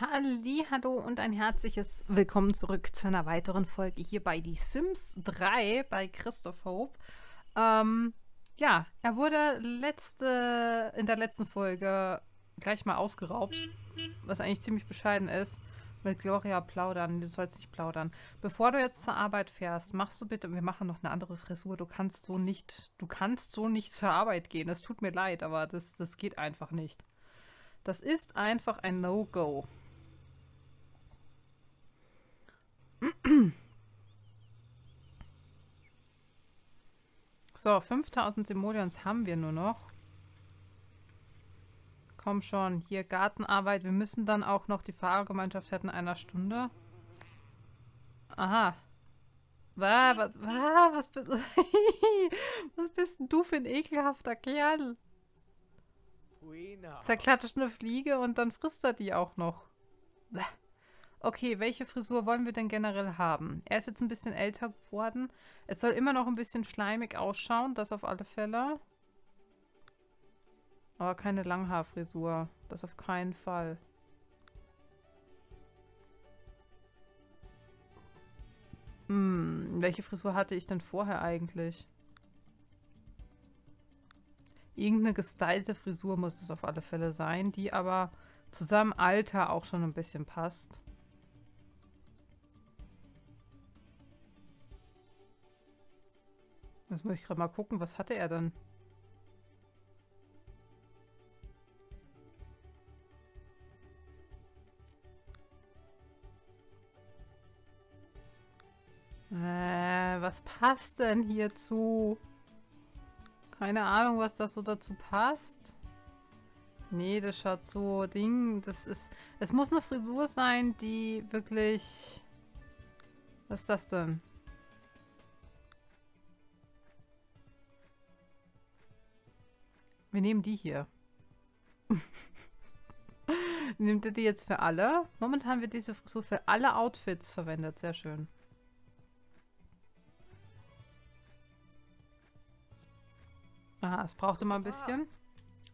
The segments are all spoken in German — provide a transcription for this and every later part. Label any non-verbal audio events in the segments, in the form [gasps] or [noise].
Hallo und ein herzliches Willkommen zurück zu einer weiteren Folge hier bei Die Sims 3 bei Christoph Hope. Ähm, ja, er wurde letzte, in der letzten Folge gleich mal ausgeraubt, was eigentlich ziemlich bescheiden ist. Mit Gloria plaudern, du sollst nicht plaudern. Bevor du jetzt zur Arbeit fährst, machst du bitte, wir machen noch eine andere Frisur, du kannst so nicht, du kannst so nicht zur Arbeit gehen. Es tut mir leid, aber das, das geht einfach nicht. Das ist einfach ein No-Go. So, 5000 Simoleons haben wir nur noch. Komm schon, hier Gartenarbeit. Wir müssen dann auch noch die Fahrgemeinschaft hätten einer Stunde. Aha. Was, was, was, bist, [laughs] was bist denn du für ein ekelhafter Kerl? Zerklatscht eine Fliege und dann frisst er die auch noch. Okay, welche Frisur wollen wir denn generell haben? Er ist jetzt ein bisschen älter geworden. Es soll immer noch ein bisschen schleimig ausschauen, das auf alle Fälle. Aber keine Langhaarfrisur. Das auf keinen Fall. Hm, welche Frisur hatte ich denn vorher eigentlich? Irgendeine gestylte Frisur muss es auf alle Fälle sein, die aber zu seinem Alter auch schon ein bisschen passt. Jetzt muss ich gerade mal gucken, was hatte er denn? Äh, was passt denn hierzu? Keine Ahnung, was das so dazu passt. Nee, das schaut so Ding. Das ist. Es muss eine Frisur sein, die wirklich. Was ist das denn? Wir nehmen die hier. [laughs] Nimmt ihr die jetzt für alle? Momentan wird diese Frisur für alle Outfits verwendet. Sehr schön. Aha, es braucht immer ein bisschen.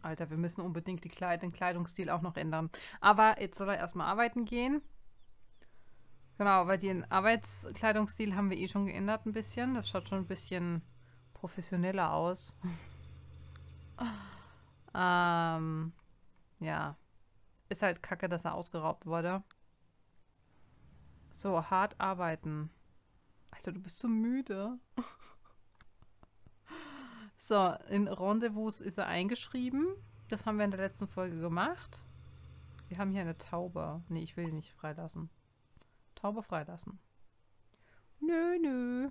Alter, wir müssen unbedingt Kleid den Kleidungsstil auch noch ändern. Aber jetzt soll er erstmal arbeiten gehen. Genau, weil den Arbeitskleidungsstil haben wir eh schon geändert ein bisschen. Das schaut schon ein bisschen professioneller aus. [laughs] ähm, ja. Ist halt kacke, dass er ausgeraubt wurde. So, hart arbeiten. Alter, du bist so müde. [laughs] so, in Rendezvous ist er eingeschrieben. Das haben wir in der letzten Folge gemacht. Wir haben hier eine Taube. Nee, ich will die nicht freilassen. Taube freilassen. Nö, nö.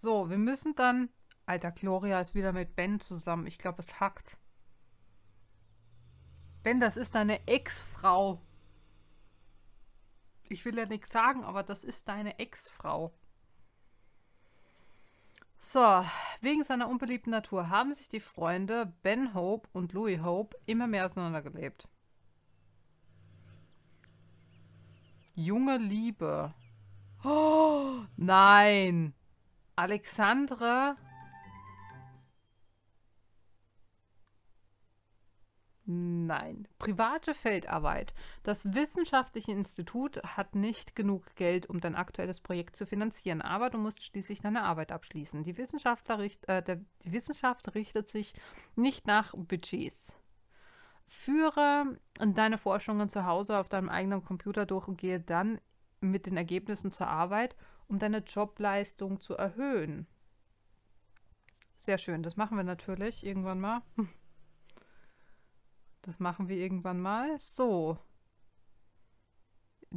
So, wir müssen dann... Alter, Gloria ist wieder mit Ben zusammen. Ich glaube, es hackt. Ben, das ist deine Ex-Frau. Ich will ja nichts sagen, aber das ist deine Ex-Frau. So, wegen seiner unbeliebten Natur haben sich die Freunde Ben Hope und Louis Hope immer mehr auseinandergelebt. Junge Liebe. Oh, [gasps] nein. Alexandre. Nein. Private Feldarbeit. Das Wissenschaftliche Institut hat nicht genug Geld, um dein aktuelles Projekt zu finanzieren, aber du musst schließlich deine Arbeit abschließen. Die, Wissenschaftler richt, äh, der, die Wissenschaft richtet sich nicht nach Budgets. Führe deine Forschungen zu Hause auf deinem eigenen Computer durch und gehe dann mit den Ergebnissen zur Arbeit um deine Jobleistung zu erhöhen. Sehr schön, das machen wir natürlich irgendwann mal. [laughs] Das machen wir irgendwann mal. So.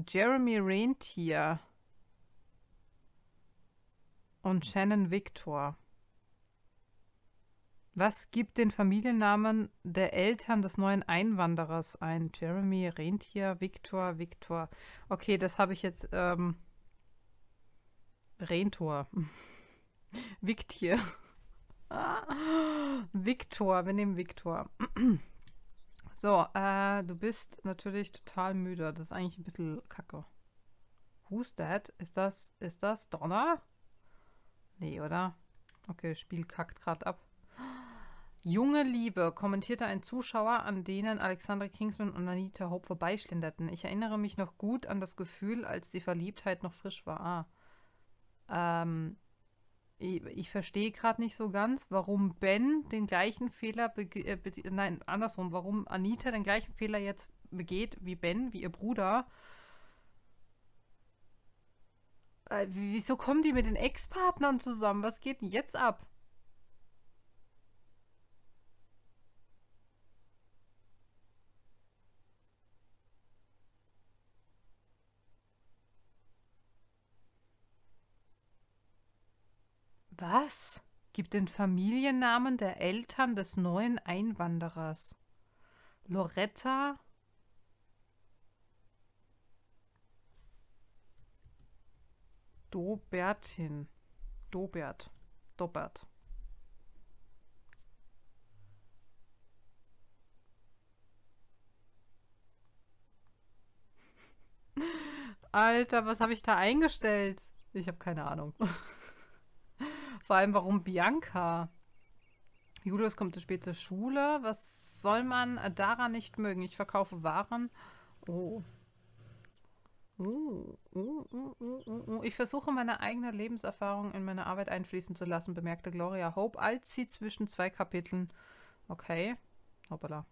Jeremy Rentier und Shannon Victor. Was gibt den Familiennamen der Eltern des neuen Einwanderers ein? Jeremy Rentier, Victor, Victor. Okay, das habe ich jetzt ähm, Rentor. [laughs] Victier. [gasps] Victor, wir nehmen Victor. [clears throat] so, äh, du bist natürlich total müde. Das ist eigentlich ein bisschen kacke. Who's that? Ist das, ist das Donner? Nee, oder? Okay, Spiel kackt gerade ab. [gasps] Junge Liebe, kommentierte ein Zuschauer, an denen Alexandra Kingsman und Anita Hope vorbeischlenderten. Ich erinnere mich noch gut an das Gefühl, als die Verliebtheit noch frisch war. Ah. Ähm, ich, ich verstehe gerade nicht so ganz, warum Ben den gleichen Fehler, äh, nein, andersrum, warum Anita den gleichen Fehler jetzt begeht wie Ben, wie ihr Bruder. Äh, wieso kommen die mit den Ex-Partnern zusammen? Was geht denn jetzt ab? Was? Gibt den Familiennamen der Eltern des neuen Einwanderers. Loretta Dobertin. Dobert. Dobert. [laughs] Alter, was habe ich da eingestellt? Ich habe keine Ahnung. [laughs] Vor allem, warum Bianca? Julius kommt zu spät zur Schule. Was soll man daran nicht mögen? Ich verkaufe Waren. Oh. Uh, uh, uh, ich versuche meine eigene Lebenserfahrung in meine Arbeit einfließen zu lassen, bemerkte Gloria Hope, als sie zwischen zwei Kapiteln. Okay. Hoppala.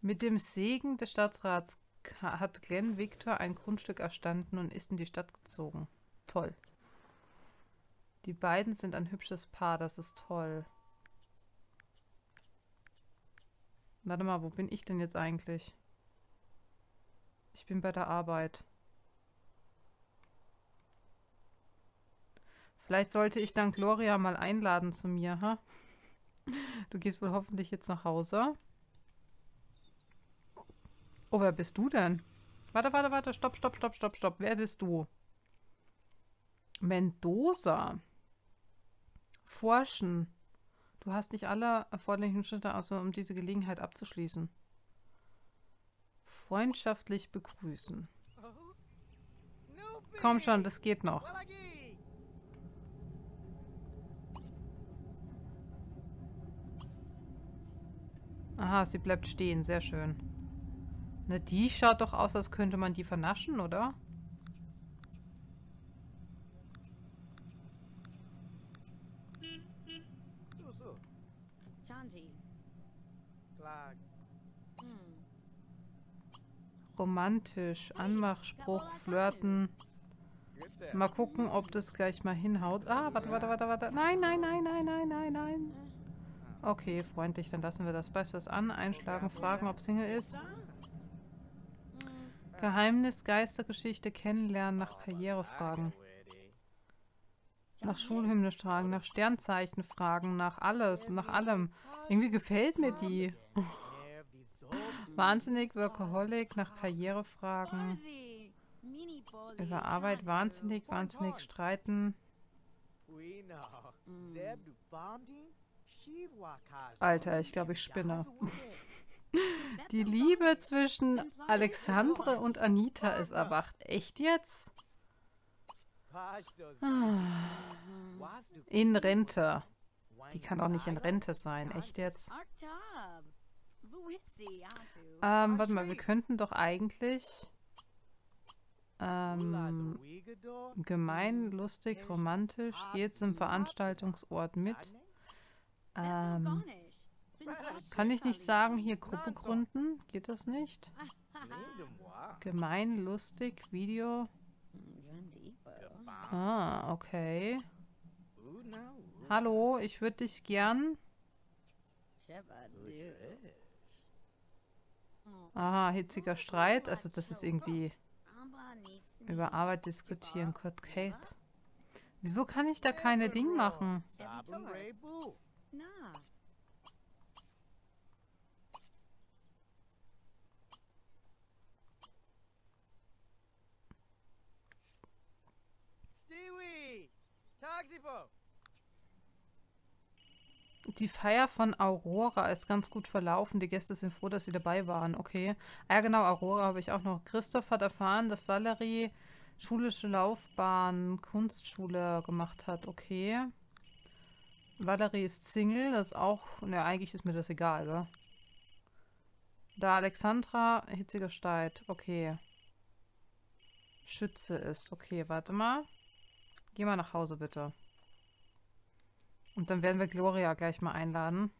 Mit dem Segen des Staatsrats hat Glenn Victor ein Grundstück erstanden und ist in die Stadt gezogen. Toll. Die beiden sind ein hübsches Paar, das ist toll. Warte mal, wo bin ich denn jetzt eigentlich? Ich bin bei der Arbeit. Vielleicht sollte ich dann Gloria mal einladen zu mir, ha? Du gehst wohl hoffentlich jetzt nach Hause. Oh, wer bist du denn? Warte, warte, warte. Stopp, stopp, stopp, stopp, stopp. Wer bist du? Mendoza. Forschen. Du hast nicht alle erforderlichen Schritte, außer um diese Gelegenheit abzuschließen. Freundschaftlich begrüßen. Komm schon, das geht noch. Aha, sie bleibt stehen. Sehr schön. Ne, die schaut doch aus, als könnte man die vernaschen, oder? Romantisch, Anmachspruch, Flirten. Mal gucken, ob das gleich mal hinhaut. Ah, warte, warte, warte, warte. Nein, nein, nein, nein, nein, nein, nein. Okay, freundlich, dann lassen wir das. Beißt was an, einschlagen, fragen, ob Single ist. Geheimnis, Geistergeschichte, kennenlernen, nach Karriere fragen. Nach Schulhymne fragen, nach Sternzeichen fragen, nach alles, nach allem. Irgendwie gefällt mir die. Wahnsinnig, Workaholic, nach Karriere fragen. Über Arbeit wahnsinnig, wahnsinnig streiten. Alter, ich glaube, ich spinne. [laughs] [laughs] Die Liebe zwischen Alexandre und Anita ist erwacht. Echt jetzt? Ah. In Rente. Die kann auch nicht in Rente sein. Echt jetzt? Ähm, warte mal, wir könnten doch eigentlich ähm, gemein, lustig, romantisch, geht zum Veranstaltungsort mit. Ähm, kann ich nicht sagen, hier Gruppe gründen? Geht das nicht? Gemein, lustig, Video. Ah, okay. Hallo, ich würde dich gern... Aha, hitziger Streit. Also das ist irgendwie über Arbeit diskutieren. Kurt Kate. Wieso kann ich da keine Ding machen? Die Feier von Aurora ist ganz gut verlaufen. Die Gäste sind froh, dass sie dabei waren. Okay. Ah ja, genau, Aurora habe ich auch noch. Christoph hat erfahren, dass Valerie Schulische Laufbahn, Kunstschule gemacht hat, okay. Valerie ist Single, das ist auch, ne, eigentlich ist mir das egal, gell? Da Alexandra, hitziger Steit, okay. Schütze ist, okay, warte mal. Geh mal nach Hause, bitte. Und dann werden wir Gloria gleich mal einladen.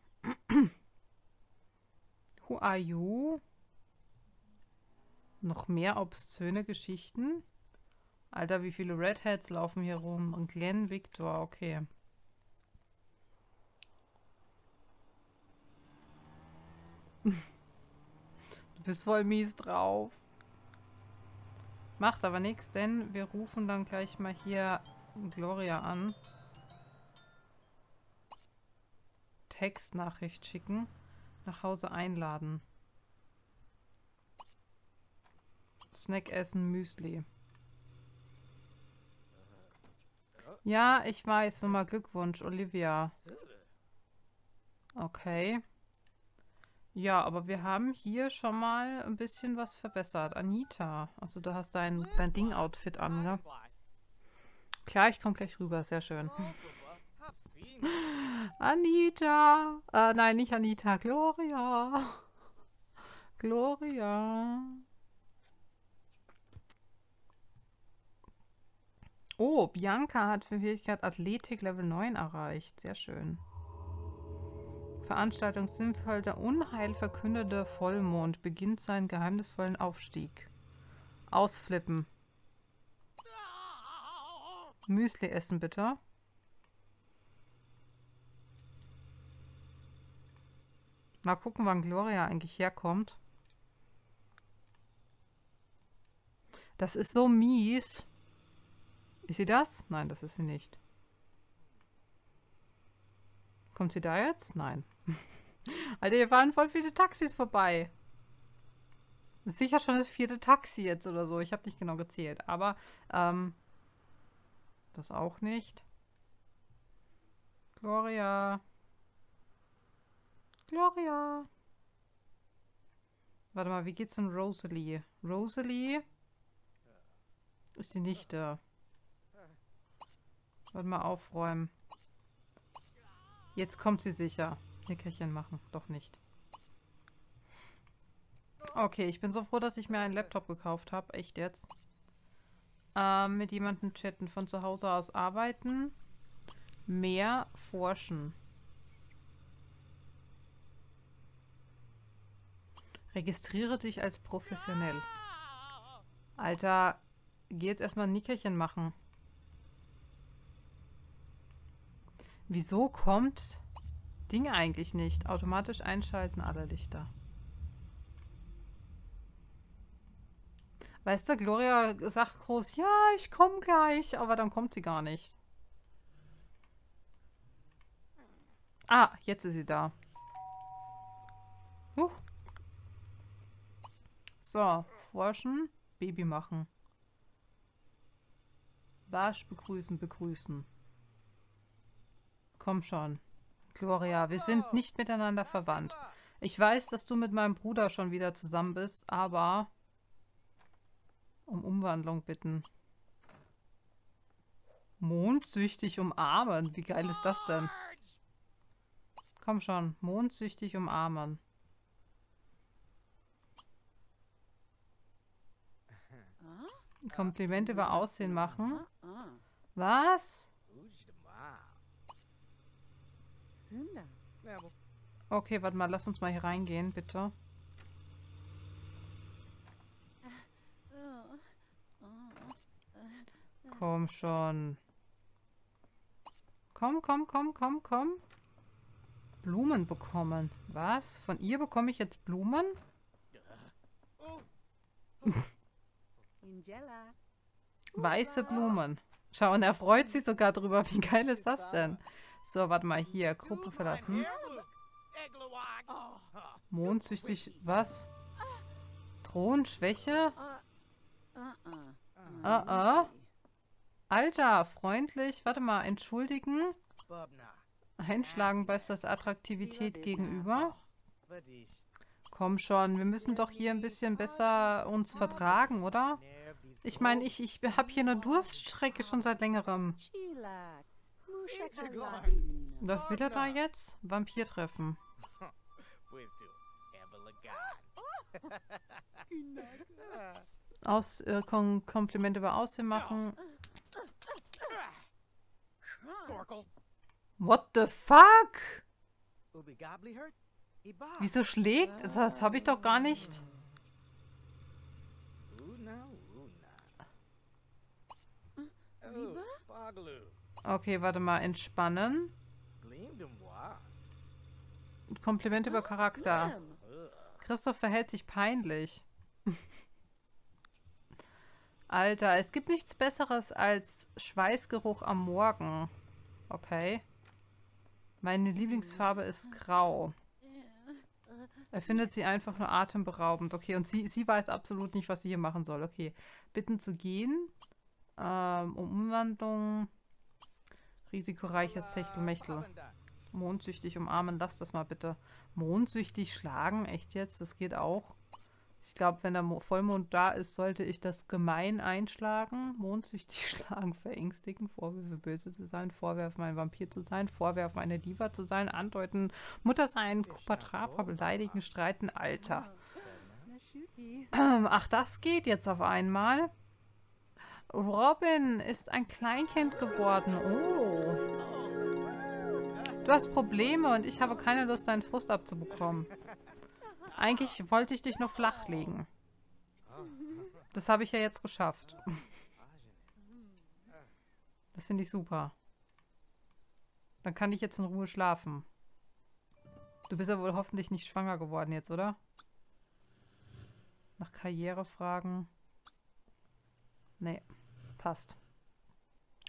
Who are you? Noch mehr obszöne Geschichten? Alter, wie viele Redheads laufen hier rum? Und Glenn Victor, okay. Du bist voll mies drauf. Macht aber nichts, denn wir rufen dann gleich mal hier Gloria an. Textnachricht schicken. Nach Hause einladen. Snack essen, Müsli. Ja, ich weiß. Mal Glückwunsch, Olivia. Okay. Ja, aber wir haben hier schon mal ein bisschen was verbessert. Anita, also du hast dein, dein Ding-Outfit an, ne? Klar, ich komme gleich rüber. Sehr schön. [laughs] Anita. Äh, nein, nicht Anita. Gloria. Gloria. Oh, Bianca hat für Fähigkeit Athletik Level 9 erreicht. Sehr schön. Veranstaltung sinnvoll. Der Vollmond beginnt seinen geheimnisvollen Aufstieg. Ausflippen. Müsli essen, bitte. Mal gucken, wann Gloria eigentlich herkommt. Das ist so mies. Ist sie das? Nein, das ist sie nicht. Kommt sie da jetzt? Nein. [laughs] Alter, hier fahren voll viele Taxis vorbei. Ist sicher schon das vierte Taxi jetzt oder so. Ich habe nicht genau gezählt. Aber, ähm, das auch nicht. Gloria. Gloria. Warte mal, wie geht's denn Rosalie? Rosalie ist die Nichte. Warte mal aufräumen. Jetzt kommt sie sicher. Nickerchen machen. Doch nicht. Okay, ich bin so froh, dass ich mir einen Laptop gekauft habe. Echt jetzt. Ähm, mit jemandem chatten. Von zu Hause aus arbeiten. Mehr forschen. Registriere dich als professionell. Alter, geh jetzt erstmal ein Nickerchen machen. Wieso kommt Ding eigentlich nicht? Automatisch einschalten alle Lichter. Weißt du, Gloria sagt groß, ja, ich komme gleich, aber dann kommt sie gar nicht. Ah, jetzt ist sie da. Huch. So, forschen, Baby machen. Wasch begrüßen, begrüßen. Komm schon. Gloria, wir sind nicht miteinander verwandt. Ich weiß, dass du mit meinem Bruder schon wieder zusammen bist, aber um Umwandlung bitten. Mondsüchtig umarmen. Wie geil ist das denn? Komm schon, mondsüchtig umarmen. Komplimente über Aussehen machen. Was? Okay, warte mal, lass uns mal hier reingehen, bitte. Komm schon. Komm, komm, komm, komm, komm. Blumen bekommen. Was? Von ihr bekomme ich jetzt Blumen? [laughs] Weiße Blumen. Schau, und er freut sich sogar drüber. Wie geil ist das denn? So, warte mal, hier. Gruppe verlassen. Mondsüchtig. Was? Thronschwäche? Ah, ah. Alter, freundlich. Warte mal, entschuldigen. Einschlagen bei das Attraktivität gegenüber. Komm schon, wir müssen doch hier ein bisschen besser uns vertragen, oder? Ich meine, ich, ich habe hier eine Durststrecke schon seit längerem. Was will er da jetzt? Vampir treffen. Aus, äh, Kom Komplimente über Aussehen machen. What the fuck? Wieso schlägt? Das, das habe ich doch gar nicht. Okay, warte mal. Entspannen. Kompliment über Charakter. Christoph verhält sich peinlich. [laughs] Alter, es gibt nichts Besseres als Schweißgeruch am Morgen. Okay. Meine Lieblingsfarbe ist grau. Er findet sie einfach nur atemberaubend. Okay, und sie, sie weiß absolut nicht, was sie hier machen soll. Okay, bitten zu gehen. Ähm, um Umwandlung. Risikoreiches Techtelmechtel. Mondsüchtig umarmen, lass das mal bitte. Mondsüchtig schlagen, echt jetzt? Das geht auch. Ich glaube, wenn der Vollmond da ist, sollte ich das gemein einschlagen. Mondsüchtig [laughs] schlagen, verängstigen, Vorwürfe böse zu sein, vorwerfen, ein Vampir zu sein, vorwerfen, eine Diva zu sein, andeuten, Mutter sein, Kupatrapa, beleidigen, streiten, Alter. Ach, das geht jetzt auf einmal. Robin ist ein Kleinkind geworden. Oh. Du hast Probleme und ich habe keine Lust, deinen Frust abzubekommen. Eigentlich wollte ich dich noch flach legen. Das habe ich ja jetzt geschafft. Das finde ich super. Dann kann ich jetzt in Ruhe schlafen. Du bist ja wohl hoffentlich nicht schwanger geworden jetzt, oder? Nach Karriere fragen. Nee, passt.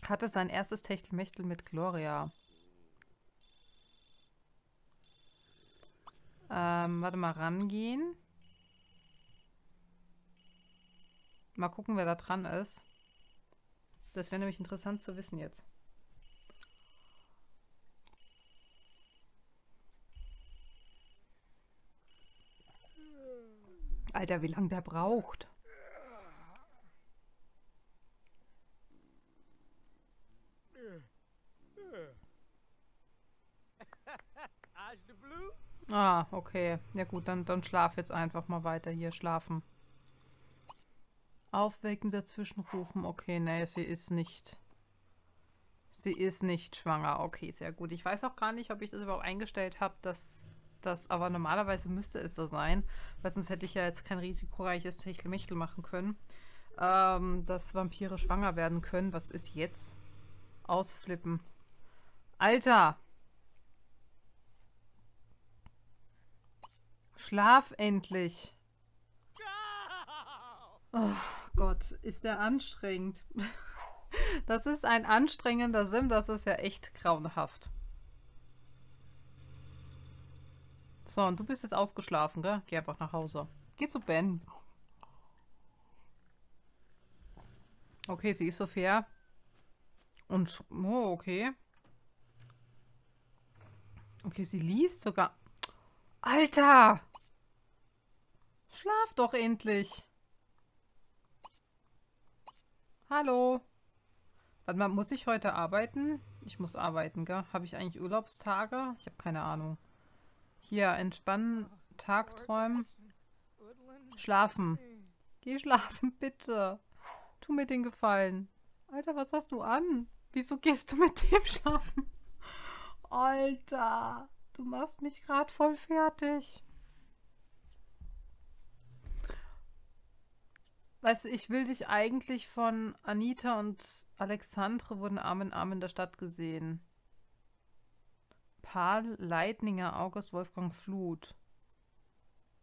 Hatte sein erstes Techtelmechtel mit Gloria. Ähm, warte mal, rangehen. Mal gucken, wer da dran ist. Das wäre nämlich interessant zu wissen jetzt. Alter, wie lange der braucht. Okay. Ja gut, dann, dann schlaf jetzt einfach mal weiter hier. Schlafen. Aufwecken, dazwischen rufen. Okay, nee, sie ist nicht... Sie ist nicht schwanger. Okay, sehr gut. Ich weiß auch gar nicht, ob ich das überhaupt eingestellt habe, dass das... Aber normalerweise müsste es so sein. Weil sonst hätte ich ja jetzt kein risikoreiches Techtelmechtel machen können. Ähm, dass Vampire schwanger werden können. Was ist jetzt? Ausflippen. Alter! Schlaf endlich. Oh Gott, ist der anstrengend. Das ist ein anstrengender Sim, das ist ja echt grauenhaft. So, und du bist jetzt ausgeschlafen, gell? Geh einfach nach Hause. Geh zu Ben. Okay, sie ist so fair. Und, oh, okay. Okay, sie liest sogar. Alter! Schlaf doch endlich. Hallo. Warte mal, muss ich heute arbeiten? Ich muss arbeiten, gell? Habe ich eigentlich Urlaubstage? Ich habe keine Ahnung. Hier, entspannen, Tagträumen. Schlafen. Geh schlafen, [laughs] bitte. Tu mir den Gefallen. Alter, was hast du an? Wieso gehst du mit dem schlafen? Alter, du machst mich gerade voll fertig. Weißt du, ich will dich eigentlich von Anita und Alexandre wurden Arm in Arm in der Stadt gesehen. Paul Leitninger, August Wolfgang Flut.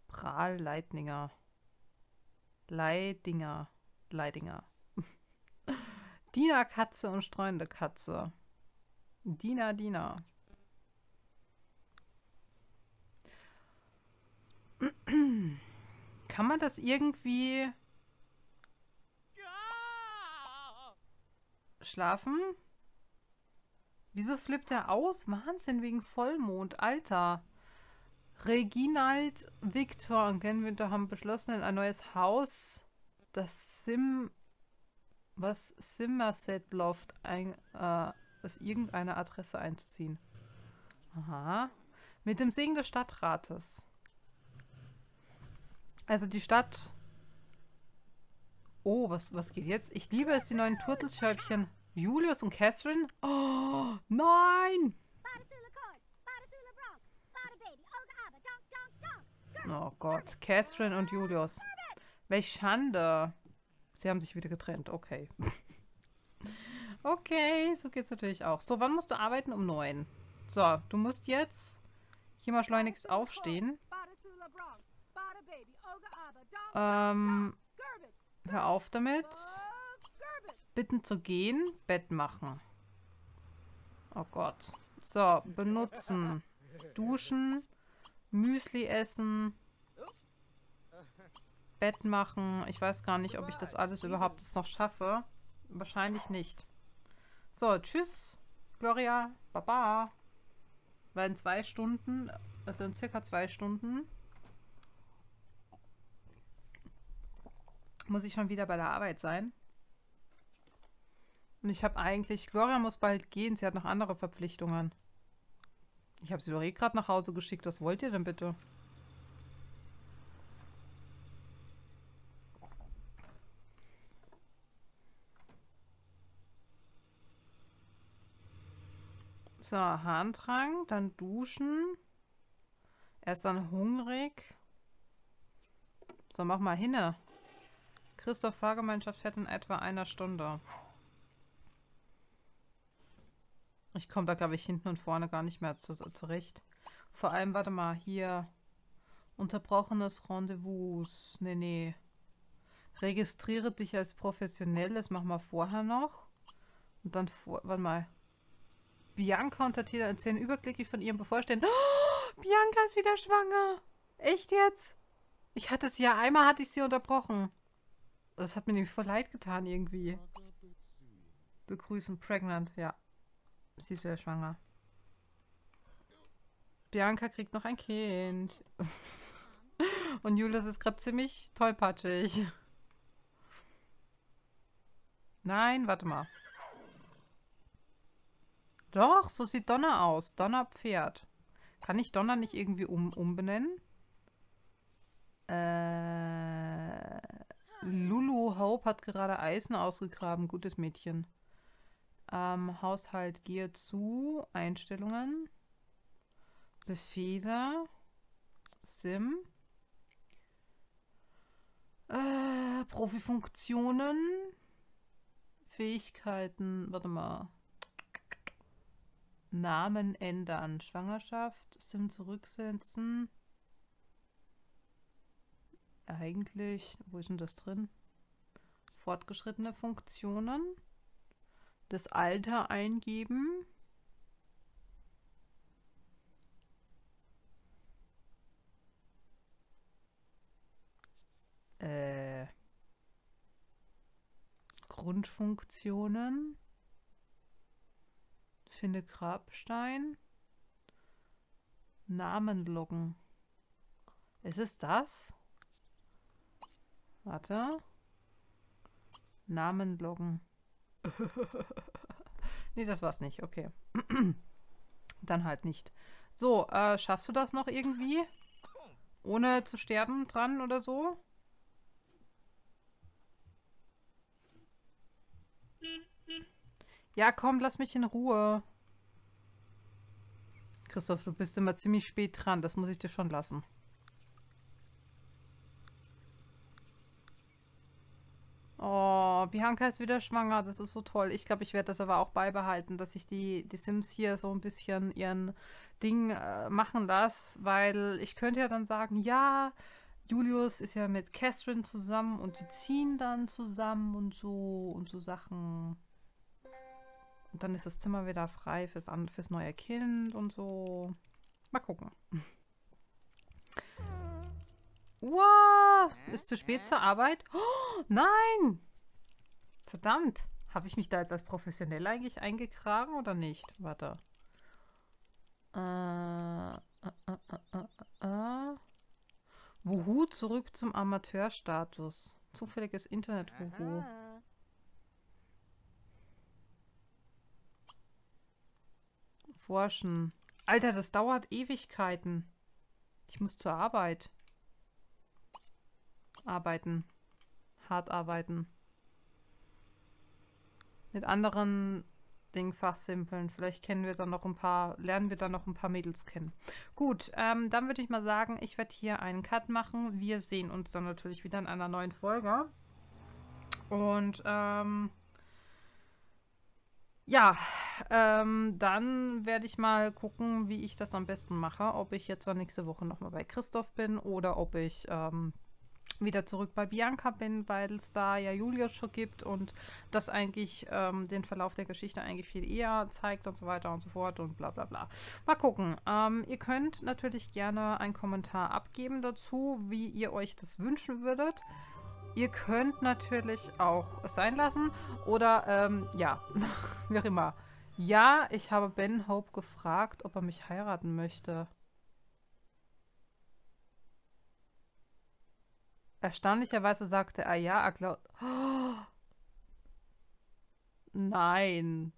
Prahl Leitninger. Leidinger. Leidinger. [laughs] Dina Katze und streunende Katze. Dina, Dina. [clears throat] Kann man das irgendwie Schlafen? Wieso flippt er aus? Wahnsinn, wegen Vollmond. Alter. Reginald, Victor und Ken Winter haben beschlossen, in ein neues Haus, das Sim was Somerset Loft ein, äh, aus irgendeiner Adresse einzuziehen. Aha. Mit dem Segen des Stadtrates. Also die Stadt... Oh, was, was geht jetzt? Ich liebe es, die neuen Turtelschäubchen. Julius und Catherine? Oh, nein! Oh Gott, Catherine und Julius. Welch Schande. Sie haben sich wieder getrennt, okay. [laughs] okay, so geht's natürlich auch. So, wann musst du arbeiten? Um neun. So, du musst jetzt hier mal schleunigst aufstehen. Ähm, hör auf damit. Bitten zu gehen. Bett machen. Oh Gott. So, benutzen. Duschen. Müsli essen. Bett machen. Ich weiß gar nicht, ob ich das alles überhaupt noch schaffe. Wahrscheinlich nicht. So, tschüss, Gloria. Baba. Weil in zwei Stunden, also in circa zwei Stunden, muss ich schon wieder bei der Arbeit sein. Und ich habe eigentlich, Gloria muss bald gehen, sie hat noch andere Verpflichtungen. Ich habe sie doch eh gerade nach Hause geschickt. Was wollt ihr denn bitte? So, Harndrang, dann duschen. Er ist dann hungrig. So, mach mal hinne. Christoph Fahrgemeinschaft fährt in etwa einer Stunde. Ich komme da, glaube ich, hinten und vorne gar nicht mehr zu, zurecht. Vor allem, warte mal, hier. Unterbrochenes Rendezvous. Nee, nee. Registriere dich als Professionelles. Machen wir vorher noch. Und dann vor... Warte mal. Bianca und Tatila erzählen überglücklich von ihrem Bevorstehen. Oh, Bianca ist wieder schwanger. Echt jetzt? Ich hatte es ja, einmal hatte ich sie unterbrochen. Das hat mir nämlich voll leid getan irgendwie. Begrüßen, pregnant, ja. Sie ist wieder schwanger. Bianca kriegt noch ein Kind. [laughs] Und Julius ist gerade ziemlich tollpatschig. Nein, warte mal. Doch, so sieht Donner aus. Donner Pferd. Kann ich Donner nicht irgendwie um, umbenennen? Äh, Lulu Hope hat gerade Eisen ausgegraben. Gutes Mädchen. Ähm, Haushalt gehe zu. Einstellungen. Befehle. Sim. Äh, Profifunktionen. Fähigkeiten. Warte mal. Namen ändern. Schwangerschaft. Sim zurücksetzen. Eigentlich. Wo ist denn das drin? Fortgeschrittene Funktionen das Alter eingeben. Äh, Grundfunktionen. Finde Grabstein. Namen loggen. Ist es das? Warte. Namen loggen. [laughs] nee, das war's nicht. Okay. [clears throat] Dann halt nicht. So, äh, schaffst du das noch irgendwie? Ohne zu sterben dran oder so? Ja, komm, lass mich in Ruhe. Christoph, du bist immer ziemlich spät dran. Das muss ich dir schon lassen. Oh, Bianca ist wieder schwanger. Das ist so toll. Ich glaube, ich werde das aber auch beibehalten, dass ich die, die Sims hier so ein bisschen ihren Ding äh, machen lasse, weil ich könnte ja dann sagen, ja, Julius ist ja mit Catherine zusammen und die ziehen dann zusammen und so und so Sachen. Und dann ist das Zimmer wieder frei fürs, fürs neue Kind und so. Mal gucken. Wow, ist zu spät zur Arbeit? Oh, nein! Verdammt. Habe ich mich da jetzt als professionell eigentlich eingekragen oder nicht? Warte. Äh äh, äh, äh, äh, äh Wuhu zurück zum Amateurstatus. Zufälliges Internet Wuhu. Aha. Forschen. Alter, das dauert Ewigkeiten. Ich muss zur Arbeit. Arbeiten. Hart arbeiten. Mit anderen Dingen fachsimpeln. Vielleicht kennen wir dann noch ein paar, lernen wir dann noch ein paar Mädels kennen. Gut, ähm, dann würde ich mal sagen, ich werde hier einen Cut machen. Wir sehen uns dann natürlich wieder in einer neuen Folge. Und ähm, ja, ähm, dann werde ich mal gucken, wie ich das am besten mache. Ob ich jetzt dann nächste Woche nochmal bei Christoph bin oder ob ich ähm, wieder zurück bei Bianca bin, weil es da ja Julius schon gibt und das eigentlich ähm, den Verlauf der Geschichte eigentlich viel eher zeigt und so weiter und so fort und bla bla bla. Mal gucken. Ähm, ihr könnt natürlich gerne einen Kommentar abgeben dazu, wie ihr euch das wünschen würdet. Ihr könnt natürlich auch sein lassen oder ähm, ja, [laughs] wie auch immer. Ja, ich habe Ben Hope gefragt, ob er mich heiraten möchte. Erstaunlicherweise sagte er ja, er glaubt. Oh. Nein.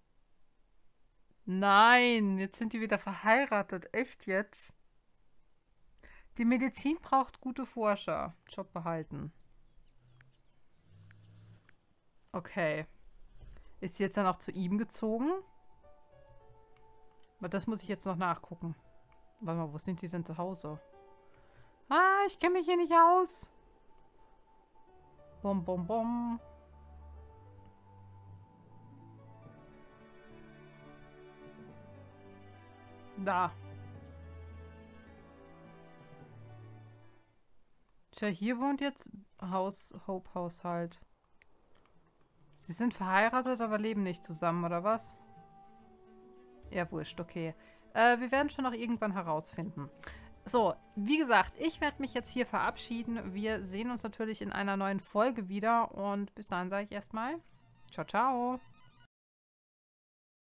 Nein, jetzt sind die wieder verheiratet. Echt jetzt? Die Medizin braucht gute Forscher. Job behalten. Okay. Ist sie jetzt dann auch zu ihm gezogen? Aber das muss ich jetzt noch nachgucken. Warte mal, wo sind die denn zu Hause? Ah, ich kenne mich hier nicht aus. Bom, bom, bom. Da. Tja, hier wohnt jetzt Haus, Hope Haushalt. Sie sind verheiratet, aber leben nicht zusammen, oder was? Ja, wurscht, okay. Äh, wir werden schon noch irgendwann herausfinden. So, wie gesagt, ich werde mich jetzt hier verabschieden. Wir sehen uns natürlich in einer neuen Folge wieder und bis dahin sage ich erstmal ciao, ciao.